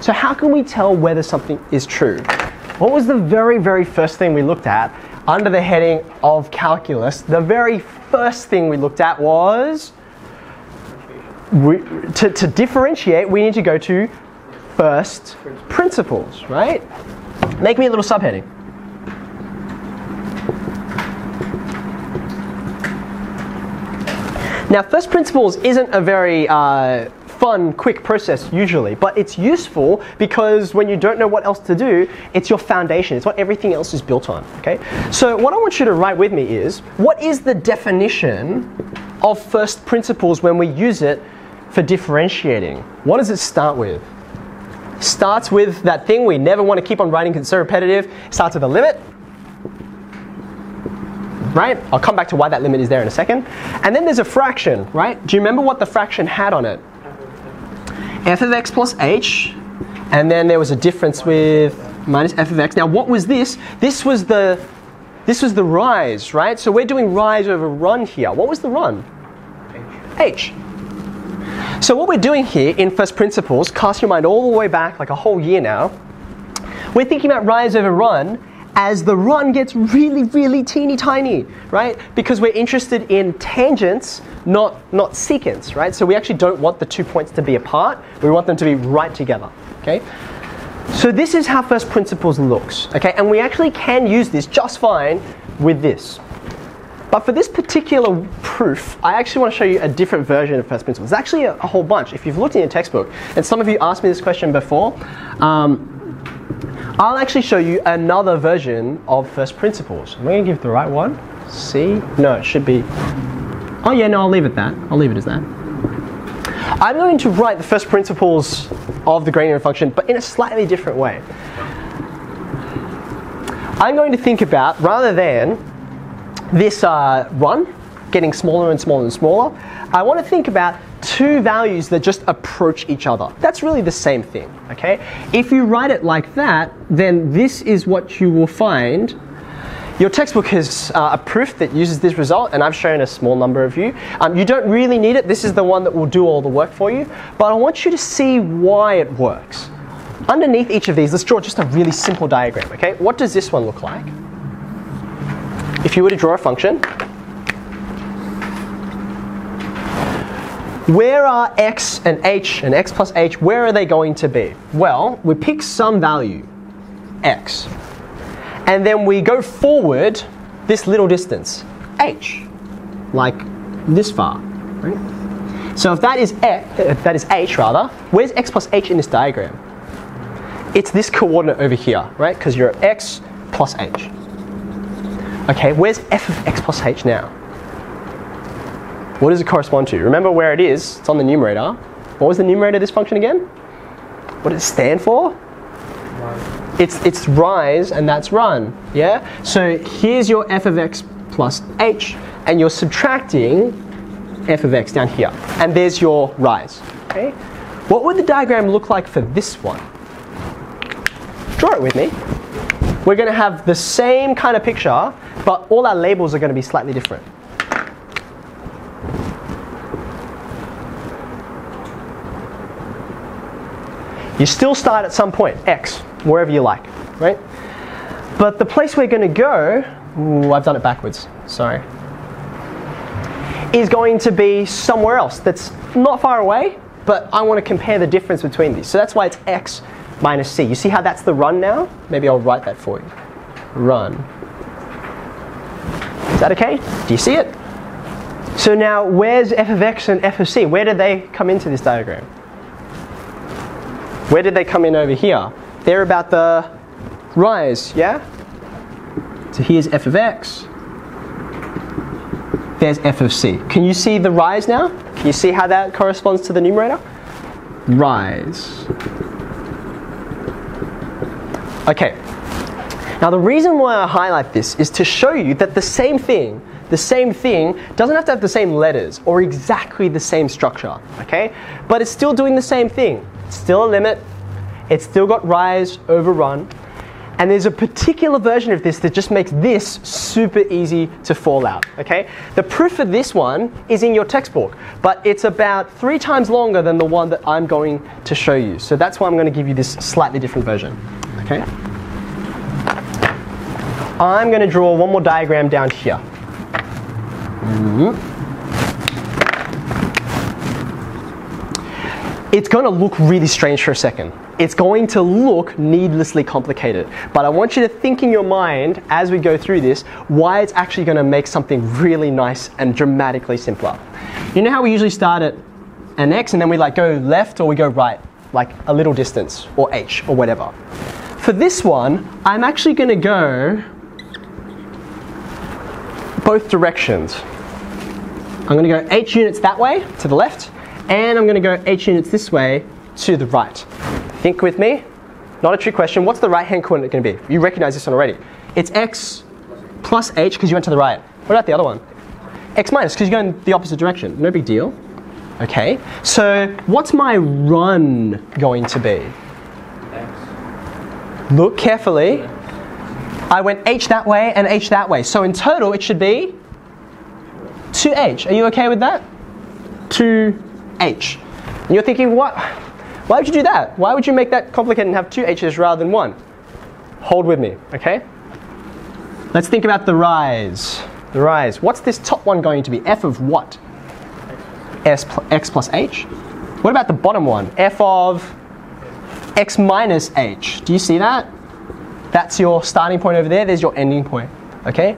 So how can we tell whether something is true? What was the very, very first thing we looked at under the heading of calculus? The very first thing we looked at was we, to, to differentiate, we need to go to first principles, right? Make me a little subheading. Now, first principles isn't a very uh, fun, quick process usually, but it's useful because when you don't know what else to do, it's your foundation. It's what everything else is built on. Okay. So what I want you to write with me is what is the definition of first principles when we use it for differentiating? What does it start with? Starts with that thing we never want to keep on writing because it's so repetitive. Starts with a limit right? I'll come back to why that limit is there in a second. And then there's a fraction, right? Do you remember what the fraction had on it? F of x plus h, and then there was a difference with minus f of x. Now what was this? This was the this was the rise, right? So we're doing rise over run here. What was the run? H. So what we're doing here in first principles, cast your mind all the way back like a whole year now, we're thinking about rise over run as the run gets really, really teeny tiny, right? Because we're interested in tangents, not, not secants, right? So we actually don't want the two points to be apart. We want them to be right together, okay? So this is how first principles looks, okay? And we actually can use this just fine with this. But for this particular proof, I actually want to show you a different version of first principles. Actually a, a whole bunch. If you've looked in your textbook, and some of you asked me this question before, um, I'll actually show you another version of first principles. Am I going to give the right one? C? No, it should be. Oh yeah, no, I'll leave it that. I'll leave it as that. I'm going to write the first principles of the gradient function, but in a slightly different way. I'm going to think about, rather than this uh, run getting smaller and smaller and smaller, I want to think about two values that just approach each other. That's really the same thing, okay? If you write it like that, then this is what you will find. Your textbook has uh, a proof that uses this result, and I've shown a small number of you. Um, you don't really need it. This is the one that will do all the work for you. But I want you to see why it works. Underneath each of these, let's draw just a really simple diagram, okay? What does this one look like? If you were to draw a function, Where are x and h and x plus h, where are they going to be? Well, we pick some value, x. And then we go forward this little distance, h, like this far. Right? So if that is x, if that is h rather, where's x plus h in this diagram? It's this coordinate over here, right? Because you're at x plus h. Okay, where's f of x plus h now? What does it correspond to? Remember where it is, it's on the numerator. What was the numerator of this function again? What does it stand for? It's, it's rise and that's run, yeah? So here's your f of x plus h, and you're subtracting f of x down here. And there's your rise, okay? What would the diagram look like for this one? Draw it with me. We're gonna have the same kind of picture, but all our labels are gonna be slightly different. You still start at some point, X, wherever you like, right? But the place we're going to go, ooh, I've done it backwards, sorry, is going to be somewhere else that's not far away, but I want to compare the difference between these. So that's why it's X minus C. You see how that's the run now? Maybe I'll write that for you. Run. Is that okay? Do you see it? So now where's f of x and f of c? Where did they come into this diagram? Where did they come in over here? They're about the rise, yeah? So here's f of x. There's f of c. Can you see the rise now? Can you see how that corresponds to the numerator? Rise. Okay. Now the reason why I highlight this is to show you that the same thing, the same thing doesn't have to have the same letters or exactly the same structure, okay? But it's still doing the same thing. Still a limit. It's still got rise over run. And there's a particular version of this that just makes this super easy to fall out, okay? The proof for this one is in your textbook, but it's about three times longer than the one that I'm going to show you. So that's why I'm going to give you this slightly different version, okay? I'm going to draw one more diagram down here. Mm-hmm. It's going to look really strange for a second. It's going to look needlessly complicated. But I want you to think in your mind as we go through this why it's actually going to make something really nice and dramatically simpler. You know how we usually start at an x and then we like go left or we go right, like a little distance or h or whatever. For this one, I'm actually going to go both directions. I'm going to go h units that way to the left and I'm going to go h units this way to the right. Think with me. Not a trick question. What's the right hand coordinate going to be? You recognize this one already. It's x plus h because you went to the right. What about the other one? x minus because you're going the opposite direction. No big deal. Okay, so what's my run going to be? Look carefully. I went h that way and h that way. So in total, it should be 2h. Are you okay with that? 2 H. And you're thinking, what? Why would you do that? Why would you make that complicated and have two H's rather than one? Hold with me, okay? Let's think about the rise. The rise. What's this top one going to be? F of what? S pl x plus h. What about the bottom one? F of x minus h. Do you see that? That's your starting point over there. There's your ending point. Okay?